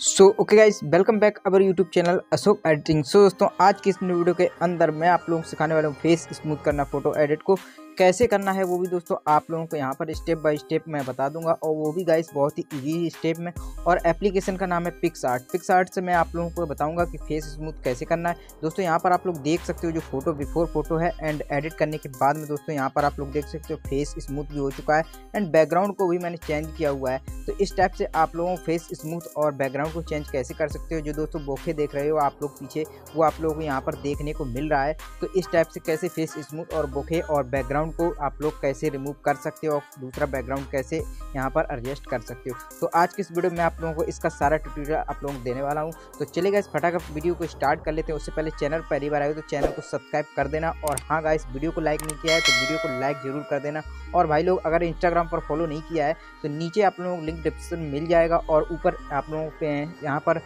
So okay guys welcome back our YouTube channel Ashok editing so दोस्तों, आज की इस वीडियो के अंदर मैं आप लोगों को सिखाने वाला हूँ फेस स्मूथ करना फ़ोटो एडिट को। कैसे करना है वो भी दोस्तों आप लोगों को यहाँ पर स्टेप बाय स्टेप मैं बता दूँगा और वो भी गाइस बहुत ही इजी स्टेप में और एप्लीकेशन का नाम है पिक्स आर्ट पिक्स आर्ट से मैं आप लोगों को बताऊँगा कि फेस स्मूथ कैसे करना है। दोस्तों यहाँ पर आप लोग देख सकते हो जो फ़ोटो बिफोर फ़ोटो है एंड एडिट करने के बाद में दोस्तों यहाँ पर आप लोग देख सकते हो फेस स्मूथ भी हो चुका है एंड बैकग्राउंड को भी मैंने चेंज किया हुआ है। तो इस टाइप से आप लोगों फेस स्मूथ और बैकग्राउंड को चेंज कैसे कर सकते हो जो दोस्तों बोखे देख रहे हो आप लोग पीछे वो आप लोगों को यहाँ पर देखने को मिल रहा है। तो इस टाइप से कैसे फेस स्मूथ और बोखे और बैकग्राउंड को आप लोग कैसे रिमूव कर सकते हो और दूसरा बैकग्राउंड कैसे यहाँ पर एडजस्ट कर सकते हो। तो आज की इस वीडियो में आप लोगों को इसका सारा ट्यूटोरियल आप लोगों को देने वाला हूँ। तो चलेगा इस फटाफट वीडियो को स्टार्ट कर लेते हैं। उससे पहले चैनल पहली बार आए तो चैनल को सब्सक्राइब कर देना और हाँ गाइस वीडियो को लाइक नहीं किया है तो वीडियो को लाइक ज़रूर कर देना। और भाई लोग, अगर इंस्टाग्राम पर फॉलो नहीं किया है तो नीचे आप लोगों को लिंक डिस्क्रिप्शन मिल जाएगा और ऊपर आप लोगों पे यहाँ पर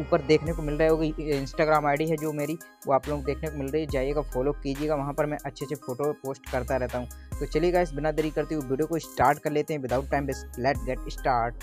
ऊपर देखने को मिल रहा होगा इंस्टाग्राम आईडी है जो मेरी, वो आप लोग देखने को मिल रही है, जाइएगा फॉलो कीजिएगा, वहाँ पर मैं अच्छे अच्छे फ़ोटो पोस्ट करता रहता हूँ। तो चलिएगा इस बिना देरी करते हुए वीडियो को स्टार्ट कर लेते हैं without time let get start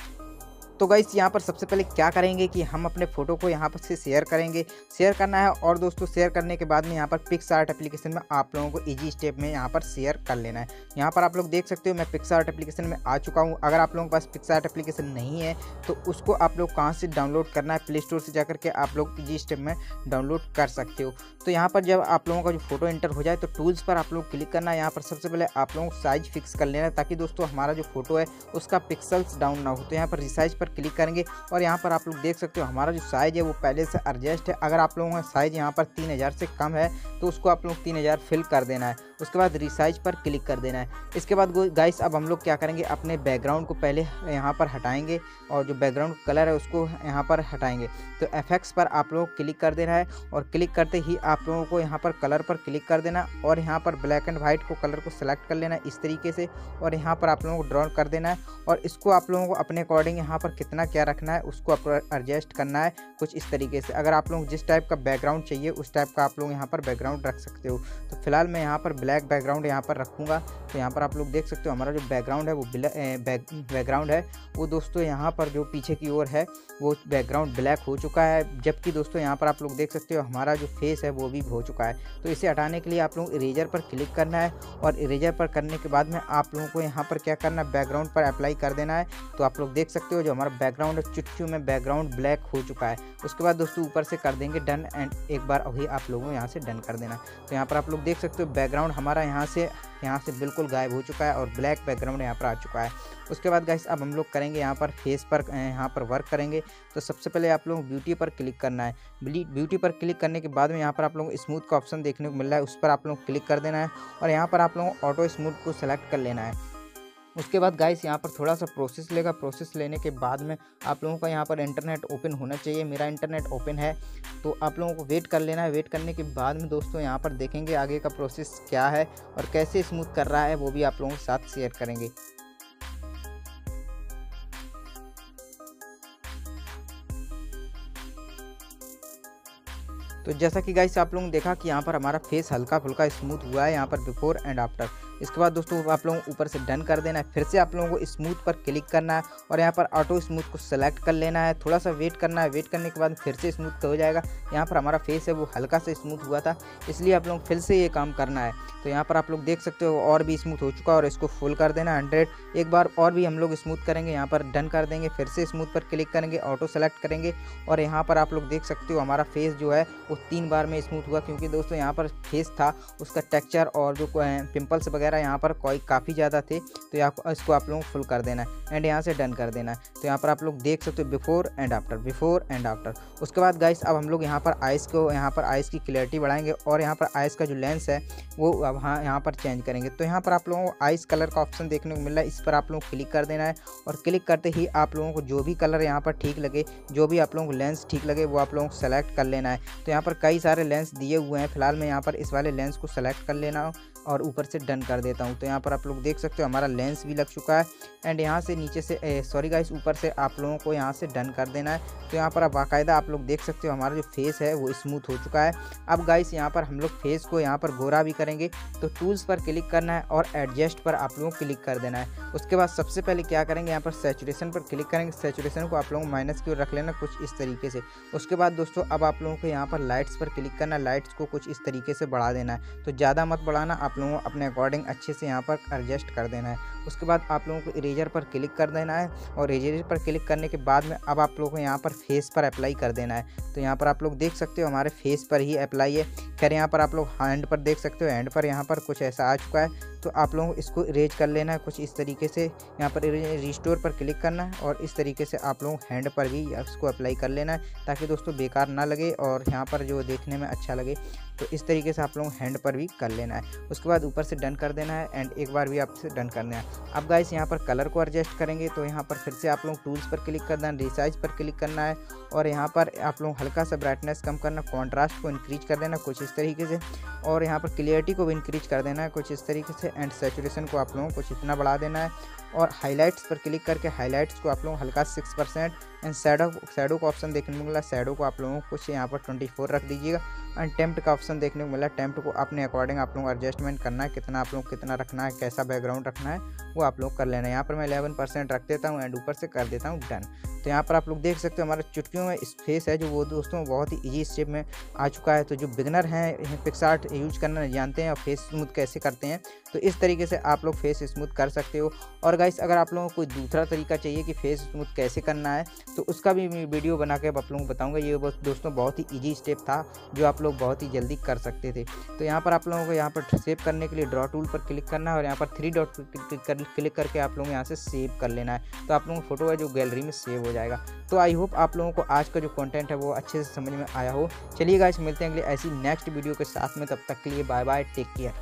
तो गाइस यहाँ पर सबसे पहले क्या करेंगे कि हम अपने फ़ोटो को यहाँ पर से शेयर करेंगे। शेयर करना है और दोस्तों शेयर करने के बाद में यहाँ पर पिक्स आर्ट एप्लीकेशन में आप लोगों को इजी स्टेप में यहाँ पर शेयर कर लेना है। यहाँ पर आप लोग देख सकते हो, मैं पिक्स आर्ट एप्लीकेशन में आ चुका हूँ। अगर आप लोगों के पास पिक्स आर्ट एप्लीकेशन नहीं है तो उसको आप लोग कहाँ से डाउनलोड करना है? प्ले स्टोर से जा करके आप लोग इजी स्टेप में डाउनलोड कर सकते हो। तो यहाँ पर जब आप लोगों का जो फ़ोटो एंटर हो जाए तो टूल्स पर आप लोग क्लिक करना है। यहाँ पर सबसे पहले आप लोगों को साइज़ फिक्स कर लेना है, ताकि दोस्तों, हमारा जो फ़ोटो है, उसका पिक्सल्स डाउन ना हो। तो यहाँ पर रिसाइज पर क्लिक करेंगे और यहाँ पर आप लोग देख सकते हो हमारा जो साइज़ है वो पहले से एडजस्ट है। अगर आप लोगों का साइज़ यहाँ पर तीन हज़ार से कम है तो उसको आप लोग तीन हज़ार फिल कर देना है। उसके बाद रिसाइज पर क्लिक कर देना है। इसके बाद गाइस अब हम लोग क्या करेंगे? अपने बैकग्राउंड को पहले यहाँ पर हटाएँगे और जो बैकग्राउंड कलर है उसको यहाँ पर हटाएँगे। तो एफेक्ट्स पर आप लोगों को क्लिक कर देना है और क्लिक करते ही आप लोगों को यहाँ पर कलर पर क्लिक कर देना और यहाँ पर ब्लैक एंड वाइट को कलर को सेलेक्ट कर लेना इस तरीके से और यहाँ पर आप लोगों को ड्रॉ कर देना है और इसको आप लोगों को अपने अकॉर्डिंग यहाँ पर कितना क्या रखना है उसको एडजस्ट करना है कुछ इस तरीके से। अगर आप लोग जिस टाइप का बैकग्राउंड चाहिए, उस टाइप का आप लोग यहाँ पर बैकग्राउंड रख सकते हो। तो फ़िलहाल मैं यहाँ पर ब्लैक बैकग्राउंड यहाँ पर रखूँगा। तो यहाँ पर आप लोग देख सकते हो हमारा जो बैकग्राउंड है वो बैकग्राउंड है। वो दोस्तों यहाँ पर जो पीछे की ओर है, वो बैकग्राउंड ब्लैक हो चुका है। जबकि दोस्तों यहाँ पर आप लोग देख सकते हो हमारा जो फेस है वो भी हो चुका है। तो इसे हटाने के लिए आप लोग इरेजर पर क्लिक करना है और इरेजर पर करने के बाद में आप लोगों को यहाँ पर क्या करना है बैकग्राउंड पर अप्लाई कर देना है। तो आप लोग देख सकते हो जो हमारा बैकग्राउंड है चुटचू में बैकग्राउंड ब्लैक हो चुका है। उसके बाद दोस्तों ऊपर से कर देंगे डन एंड एक बार वही आप लोगों को यहाँ से डन कर देना। तो यहाँ पर आप लोग देख सकते हो बैकग्राउंड हमारा यहाँ से यहाँ से बिल्कुल गायब हो चुका है और ब्लैक बैकग्राउंड यहाँ पर आ चुका है। उसके बाद गाइस अब हम लोग करेंगे यहाँ पर फेस पर यहाँ पर वर्क करेंगे। तो सबसे पहले आप लोग ब्यूटी पर क्लिक करना है। ब्यूटी पर क्लिक करने के बाद में यहाँ पर आप लोगों को स्मूथ का ऑप्शन देखने को मिल रहा है। उस पर आप लोग क्लिक कर देना है और यहाँ पर आप लोगों को ऑटो स्मूथ को सेलेक्ट कर लेना है। उसके बाद गाइस यहाँ पर थोड़ा सा प्रोसेस लेगा। प्रोसेस लेने के बाद में आप लोगों का यहाँ पर इंटरनेट ओपन होना चाहिए। मेरा इंटरनेट ओपन है तो आप लोगों को वेट कर लेना है। वेट करने के बाद में दोस्तों यहाँ पर देखेंगे आगे का प्रोसेस क्या है और कैसे स्मूथ कर रहा है, वो भी आप लोगों के साथ शेयर करेंगे। तो जैसा कि गाइस आप लोगों ने देखा कि यहाँ पर हमारा फेस हल्का फुल्का स्मूथ हुआ है, यहाँ पर बिफोर एंड आफ्टर इसके बाद दोस्तों, आप लोगों को ऊपर से डन कर देना है। फिर से आप लोगों को स्मूथ पर क्लिक करना है और यहाँ पर ऑटो स्मूथ को सेलेक्ट कर लेना है। थोड़ा सा वेट करना है। वेट करने के बाद फिर से स्मूथ हो जाएगा। यहाँ पर हमारा फेस है, वो हल्का से स्मूथ हुआ था, इसलिए आप लोग फिर से ये काम करना है। तो यहाँ पर आप लोग देख सकते हो, और भी स्मूथ हो चुका है और इसको फुल कर देना हंड्रेड। एक बार और भी हम लोग स्मूथ करेंगे, यहाँ पर डन कर देंगे, फिर से स्मूथ पर क्लिक करेंगे, ऑटो सेलेक्ट करेंगे। और यहाँ पर आप लोग देख सकते हो, हमारा फेस जो है, वो तीन बार में स्मूथ हुआ, क्योंकि दोस्तों यहाँ पर फेस था, उसका टेक्चर और जो पिम्पल्स वगैरह यहाँ पर कोई काफ़ी ज़्यादा थे तो यहाँ इसको आप लोगों को फुल कर देना है एंड यहाँ से डन कर देना है तो यहाँ पर आप लोग देख सकते हो before and after before and after उसके बाद गाइस अब हम लोग यहाँ पर आइस को यहाँ पर आइस की क्लियरिटी बढ़ाएँगे और यहाँ पर आइस का जो लेंस है वो अब हाँ यहाँ पर चेंज करेंगे तो यहाँ पर आप लोगों को आइस कलर का ऑप्शन देखने को मिल रहा है इस पर आप लोगों को क्लिक कर देना है और क्लिक करते ही आप लोगों को जो भी कलर यहाँ पर ठीक लगे जो भी आप लोगों को लेंस ठीक लगे वो आप लोगों को सेलेक्ट कर लेना है तो यहाँ पर कई सारे लेंस दिए हुए हैं फ़िलहाल मैं यहाँ पर इस वाले लेंस को सेलेक्ट कर लेना और ऊपर से डन कर देता हूँ। तो यहाँ पर आप लोग देख सकते हो, हमारा लेंस भी लग चुका है। एंड यहाँ से नीचे से सॉरी गाइस, ऊपर से आप लोगों को यहाँ से डन कर देना है। तो यहाँ पर आप बाकायदा आप लोग देख सकते हो, हमारा जो फेस है वो स्मूथ हो चुका है। अब गाइस यहाँ पर हम लोग फेस को यहाँ पर गोरा भी करेंगे। तो टूल्स पर क्लिक करना है और एडजस्ट पर आप लोगों को क्लिक कर देना है। उसके बाद सबसे पहले क्या करेंगे, यहाँ पर सेचुरेशन पर क्लिक करेंगे। सेचुरेशन को आप लोगों को माइनस की ओर रख लेना कुछ इस तरीके से। उसके बाद दोस्तों, अब आप लोगों को यहाँ पर लाइट्स पर क्लिक करना लाइट्स को कुछ इस तरीके से बढ़ा देना है। तो ज़्यादा मत बढ़ाना, आप लोगों को अपने अकॉर्डिंग अच्छे से यहाँ पर एडजस्ट कर देना है। उसके बाद आप लोगों को इरेजर पर क्लिक कर देना है और इरेजर पर क्लिक करने के बाद में अब आप लोगों को यहाँ पर फेस पर अप्लाई कर देना है। तो यहाँ पर आप लोग देख सकते हो हमारे फेस पर ही अप्लाई है। खैर, यहाँ पर आप लोग हैंड पर देख सकते हो। हैंड पर यहाँ पर कुछ ऐसा आ चुका है। तो आप लोगों को इसको इरेज कर लेना है। कुछ इस तरीके से यहाँ पर रिस्टोर पर क्लिक करना है और इस तरीके से आप लोगों हैंड पर भी इसको अप्लाई कर लेना है ताकि दोस्तों बेकार ना लगे और यहाँ पर जो देखने में अच्छा लगे तो इस तरीके से आप लोगों हैंड पर भी कर लेना है। उसके बाद ऊपर से डन कर देना है एंड एक बार भी आपसे डन करना है। अब गाइस यहाँ पर कलर को एडजस्ट करेंगे तो यहाँ पर फिर से आप लोग टूल्स पर क्लिक करना है रिसाइज पर क्लिक करना है और यहाँ पर आप लोग हल्का सा ब्राइटनेस कम करना कॉन्ट्रास्ट को इंक्रीज कर देना कुछ इस तरीके से और यहाँ पर क्लियरिटी को भी इंक्रीज कर देना है कुछ इस तरीके से एंड सेचुरेशन को आप लोगों को इतना बढ़ा देना है। और हाईलाइट्स पर क्लिक करके हाईलाइट्स को आप लोग हल्का six percent and shadow shadow का ऑप्शन देखने को मिला। सैडो को आप लोगों को कुछ यहाँ पर ट्वेंटी फोर रख दीजिएगा। एंड टेम्प्ट का ऑप्शन देखने को मिला। टेम्प्ट को अपने अकॉर्डिंग आप लोगों को एडजस्टमेंट करना है। कितना आप लोग कितना रखना है, कैसा बैकग्राउंड रखना है, वो आप लोग कर लेना है। यहाँ पर मैं इलेवन परसेंट रख देता हूँ एंड ऊपर से कर देता हूँ डन तो यहाँ पर आप लोग देख सकते हो हमारे चुटकियों में स्पेस है जो वो दोस्तों बहुत ही ईजी स्टेप में आ चुका है। तो जो बिगनर हैं पिक्सार्ट यूज़ करना जानते हैं और फेस स्मूथ कैसे करते हैं तो इस तरीके से आप लोग फेस स्मूथ कर सकते हो। और गाइस अगर आप लोगों को कोई दूसरा तरीका चाहिए कि फेस स्मूथ कैसे करना है तो उसका भी वीडियो बना के आप लोगों को बताऊँगा। ये दोस्तों बहुत ही ईजी स्टेप था, जो आप लोग बहुत ही जल्दी कर सकते थे। तो यहाँ पर आप लोगों को यहाँ पर सेव करने के लिए ड्रॉ टूल पर क्लिक करना है और यहाँ पर थ्री डॉट क्लिक करके आप लोग यहाँ से सेव कर लेना है। तो आप लोगों को फ़ोटो है जो गैलरी में सेव हो जाएगा। तो आई होप आप लोगों को आज का जो कंटेंट है वो अच्छे से समझ में आया हो। चलिए गाइस मिलते हैं अगले ऐसी नेक्स्ट वीडियो के साथ में। तब तक के लिए बाय बाय टेक केयर